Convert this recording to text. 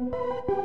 Música